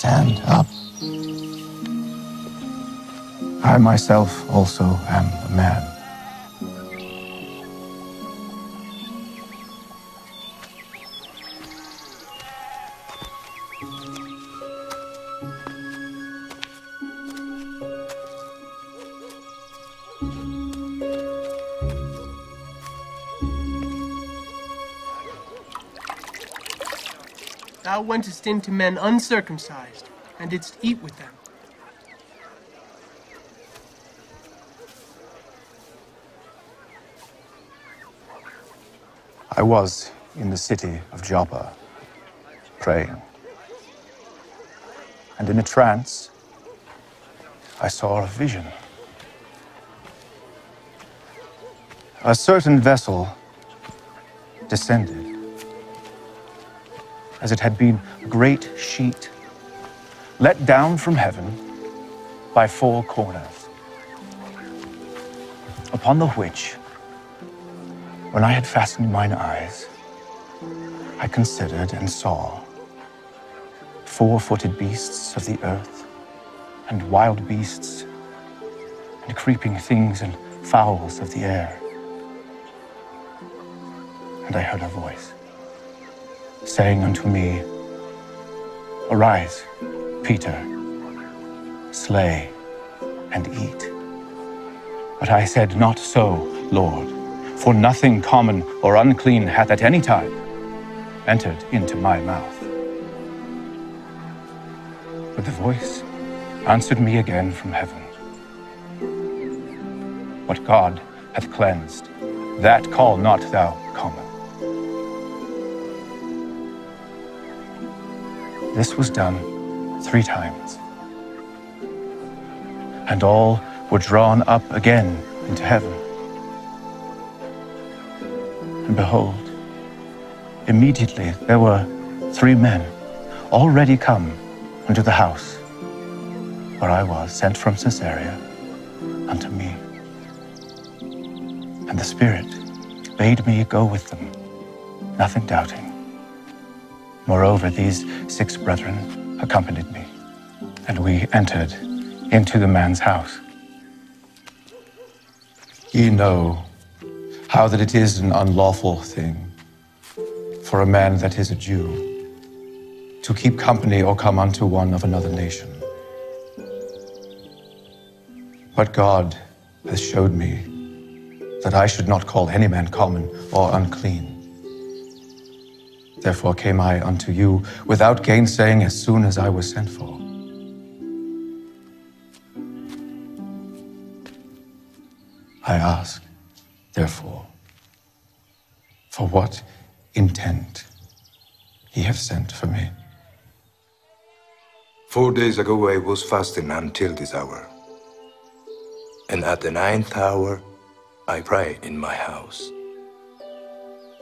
stand up. I myself also am a man. Thou wentest in to men uncircumcised, and didst eat with them. I was in the city of Joppa, praying. And in a trance, I saw a vision. A certain vessel descended, as it had been a great sheet let down from heaven by four corners, upon the which when I had fastened mine eyes, I considered and saw four footed beasts of the earth, and wild beasts, and creeping things and fowls of the air. And I heard a voice saying unto me, Arise, Peter, slay and eat. But I said, Not so, Lord for nothing common or unclean hath at any time entered into my mouth. But the voice answered me again from heaven What God hath cleansed, that call not thou This was done three times, and all were drawn up again into heaven. And behold, immediately there were three men already come unto the house where I was sent from Caesarea unto me. And the Spirit bade me go with them, nothing doubting. Moreover, these six brethren accompanied me, and we entered into the man's house. Ye know how that it is an unlawful thing for a man that is a Jew to keep company or come unto one of another nation. But God has showed me that I should not call any man common or unclean. Therefore came I unto you without gainsaying as soon as I was sent for. I ask, therefore, for what intent ye have sent for me. Four days ago I was fasting until this hour. And at the ninth hour I prayed in my house.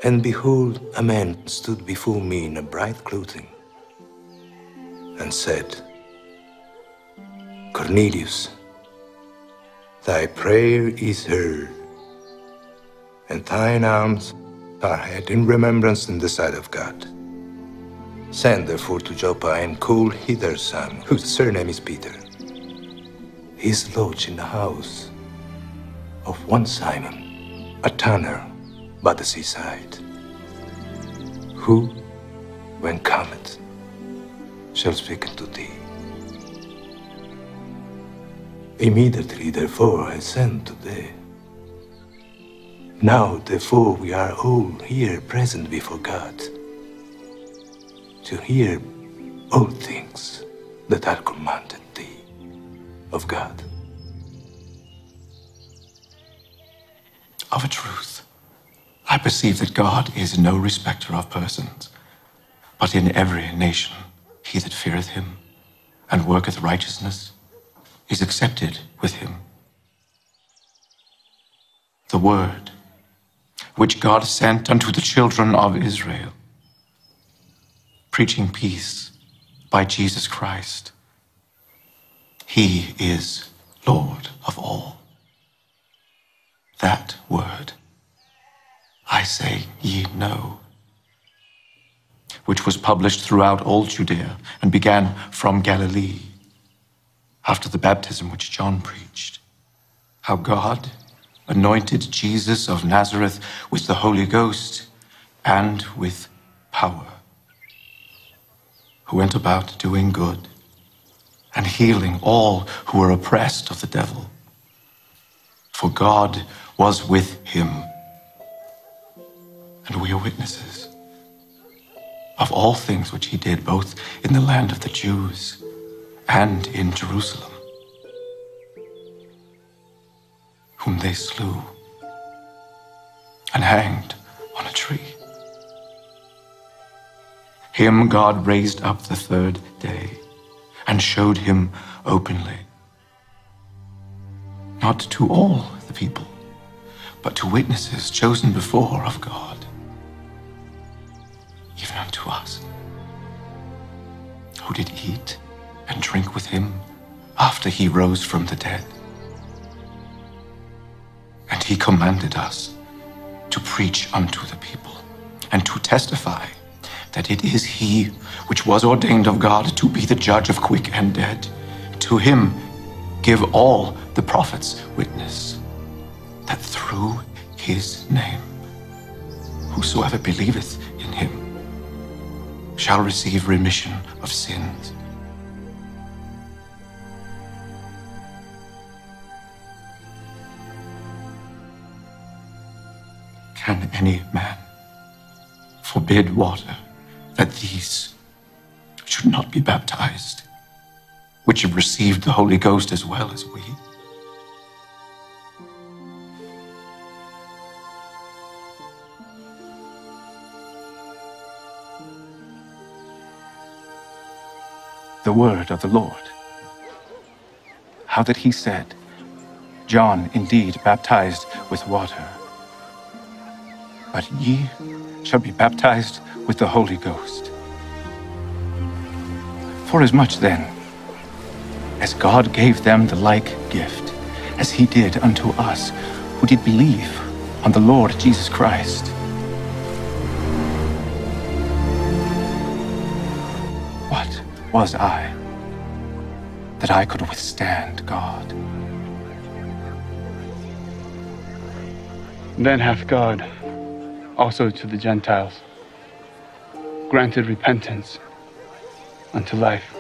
And behold, a man stood before me in a bright clothing, and said, Cornelius, thy prayer is heard, and thine alms are had in remembrance in the sight of God. Send therefore to Joppa and call hither Simon, whose surname is Peter. He is lodged in the house of one Simon, a tanner by the seaside, who, when cometh, shall speak unto thee. Immediately, therefore, I sent to thee. Now, therefore, we are all here present before God to hear all things that are commanded thee of God. Of a truth, I perceive that God is no respecter of persons, but in every nation he that feareth him and worketh righteousness is accepted with him. The word which God sent unto the children of Israel, preaching peace by Jesus Christ. He is Lord of all. That word, I say ye know, which was published throughout all Judea and began from Galilee after the baptism which John preached how God anointed Jesus of Nazareth with the Holy Ghost and with power, who went about doing good and healing all who were oppressed of the devil. For God was with him. And we are witnesses of all things which he did, both in the land of the Jews and in Jerusalem, whom they slew and hanged on a tree. Him God raised up the third day and showed him openly, not to all the people, but to witnesses chosen before of God, even unto us, who did eat and drink with him after he rose from the dead. And he commanded us to preach unto the people and to testify that it is he which was ordained of God to be the judge of quick and dead. To him give all the prophets witness that through his name, whosoever believeth shall receive remission of sins. Can any man forbid water that these should not be baptized, which have received the Holy Ghost as well as we? The word of the Lord. How that he said, John indeed baptized with water, but ye shall be baptized with the Holy Ghost. Forasmuch then, as God gave them the like gift, as he did unto us who did believe on the Lord Jesus Christ. Was I that I could withstand God? Then hath God also to the Gentiles granted repentance unto life.